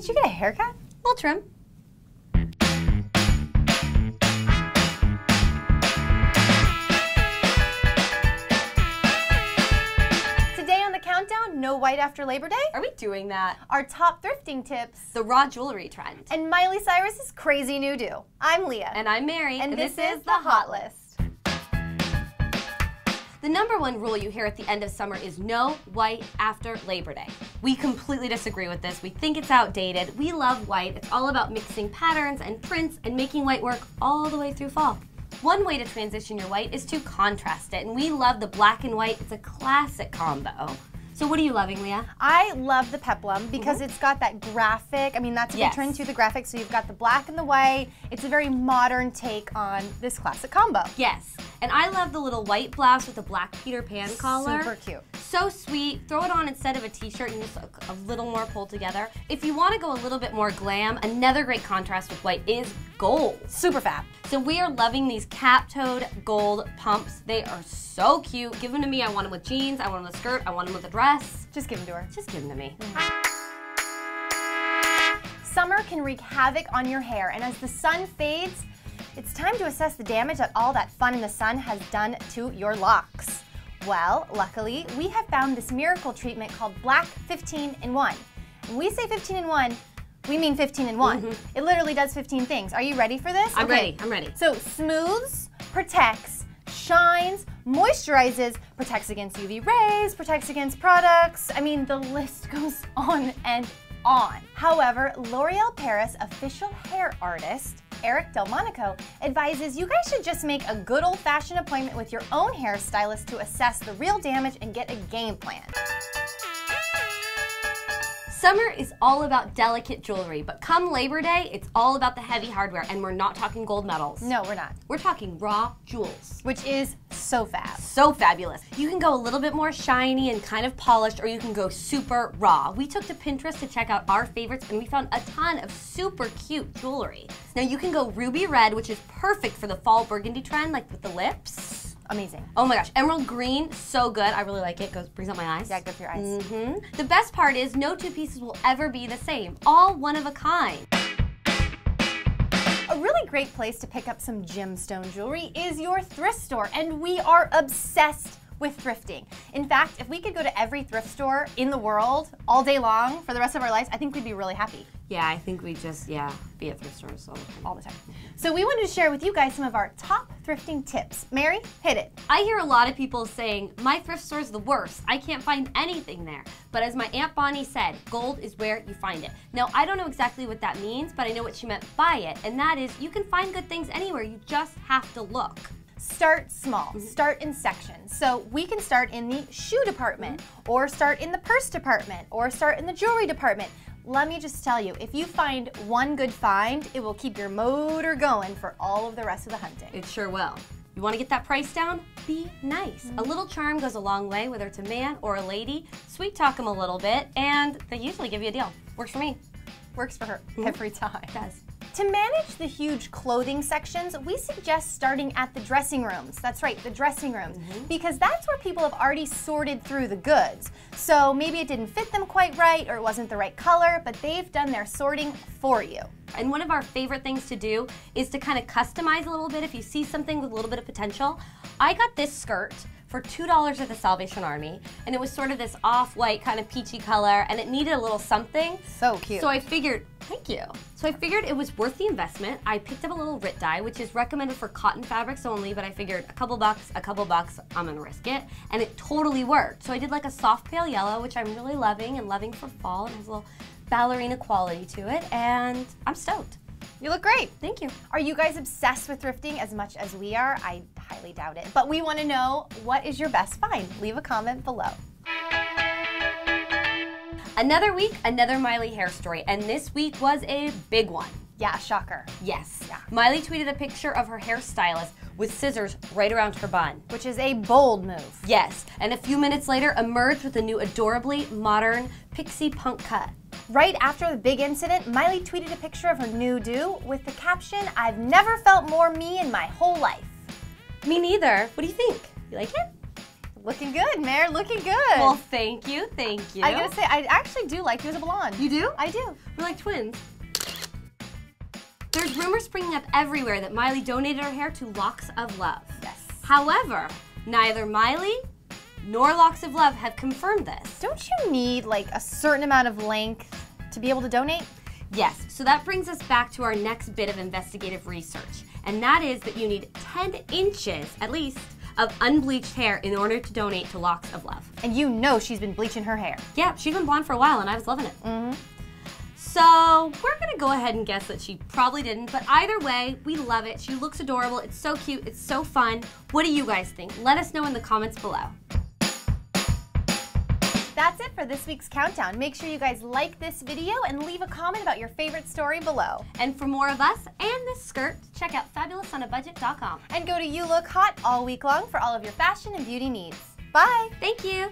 did you get a haircut? Little trim. Today on the countdown, no white after Labor Day, Are we doing that? our top thrifting tips, The raw jewelry trend. and Miley Cyrus's crazy new do. I'm Leah. And I'm Mary. and this, is the Haute List. The number one rule you hear at the end of summer is no white after Labor Day. We completely disagree with this. We think it's outdated. We love white. It's all about mixing patterns and prints and making white work all the way through fall. One way to transition your white is to contrast it, and we love the black and white. It's a classic combo. So what are you loving, Leah? I love the peplum because mm-hmm. it's got that graphic. I mean, that's a Yes. to the graphic. So you've got the black and the white. It's a very modern take on this classic combo. Yes. And I love the little white blouse with the black Peter Pan collar. Super cute. So sweet. Throw it on instead of a t-shirt and just a, a little more pulled together. If you want to go a little bit more glam, another great contrast with white is gold. Super fab. So we are loving these cap-toed gold pumps. They are so cute. Give them to me. I want them with jeans. I want them with a skirt. I want them with a dress. Just give them to her. Just give them to me. Summer can wreak havoc on your hair, and as the sun fades, it's time to assess the damage that all that fun in the sun has done to your locks. Well, luckily, we have found this miracle treatment called Black 15 in 1. When we say 15 in 1, we mean 15 in one mm-hmm. It literally does 15 things. Are you ready for this? I'm ready. I'm ready. So smooths, protects, shines, moisturizes, protects against UV rays, protects against products. I mean, the list goes on and on. However, L'Oreal Paris official hair artist Eric Delmonico advises you guys should just make a good old-fashioned appointment with your own hairstylist to assess the real damage and get a game plan. Summer is all about delicate jewelry, but come Labor Day, it's all about the heavy hardware, and we're not talking gold medals. No, we're not. We're talking raw jewels. Which is so fab. So fabulous. You can go a little bit more shiny and kind of polished, or you can go super raw. We took to Pinterest to check out our favorites, and we found a ton of super cute jewelry. Now you can go ruby red, which is perfect for the fall burgundy trend, like with the lips. Amazing. Oh my gosh, emerald green, so good. I really like it. Goes brings out my eyes. Yeah, good for your eyes. hmm The best part is no two pieces will ever be the same. All one of a kind. A really great place to pick up some gemstone jewelry is your thrift store, and we are obsessed with thrifting. In fact, if we could go to every thrift store in the world all day long for the rest of our lives, I think we'd be really happy Yeah, I think we just yeah be at thrift stores all the time. all the time. So we wanted to share with you guys some of our top thrifting tips. Mary, hit it. I hear a lot of people saying, my thrift store's the worst. I can't find anything there. But as my Aunt Bonnie said, gold is where you find it. Now, I don't know exactly what that means, but I know what she meant by it. And that is, you can find good things anywhere. You just have to look. Start small, start in sections. So we can start in the shoe department, or start in the purse department, or start in the jewelry department. Let me just tell you, if you find one good find, it will keep your motor going for all of the rest of the hunting. It sure will. You want to get that price down? Be nice. A mm-hmm. little charm goes a long way, whether it's a man or a lady. Sweet talk them a little bit, and they usually give you a deal. Works for me. Works for her mm-hmm. every time. It does. To manage the huge clothing sections, we suggest starting at the dressing rooms. That's right, the dressing rooms. Mm-hmm. Because that's where people have already sorted through the goods. So maybe it didn't fit them quite right or it wasn't the right color, but they've done their sorting for you. And one of our favorite things to do is to kind of customize a little bit if you see something with a little bit of potential. I got this skirt for $2 at the Salvation Army, and it was sort of this off-white kind of peachy color, and it needed a little something. So cute. So I figured, thank you. So I figured it was worth the investment. I picked up a little Rit dye, which is recommended for cotton fabrics only, but I figured a couple bucks, a couple bucks, I'm gonna risk it. And it totally worked. So I did like a soft pale yellow, which I'm really loving and loving for fall. It has a little ballerina quality to it, and I'm stoked. You look great. Thank you. Are you guys obsessed with thrifting as much as we are? I highly doubt it. But we want to know what is your best find? Leave a comment below. Another week, another Miley hair story, and this week was a big one. Yeah, shocker. Yes. Yeah. Miley tweeted a picture of her hairstylist with scissors right around her bun. Which is a bold move. Yes, and a few minutes later emerged with a new adorably modern pixie punk cut. Right after the big incident, Miley tweeted a picture of her new do with the caption, I've never felt more me in my whole life. Me neither. What do you think? You like it? Looking good, Mare. Looking good. Well, thank you, thank you. I gotta say, I actually do like you as a blonde. you do? I do. We're like twins. There's rumors springing up everywhere that Miley donated her hair to Locks of Love. Yes. However, neither Miley nor Locks of Love have confirmed this. Don't you need like a certain amount of length to be able to donate? Yes, so that brings us back to our next bit of investigative research, and that is that you need 10 inches, at least, of unbleached hair in order to donate to Locks of Love. And you know she's been bleaching her hair. Yeah, she's been blonde for a while, and I was loving it. Mm-hmm. So we're gonna go ahead and guess that she probably didn't, but either way, we love it. She looks adorable. It's so cute. It's so fun. What do you guys think? Let us know in the comments below. That's it for this week's countdown. Make sure you guys like this video and leave a comment about your favorite story below. And for more of us and this skirt, check out fabulousonabudget.com. And go to You Look Haute all week long for all of your fashion and beauty needs. Bye! Thank you.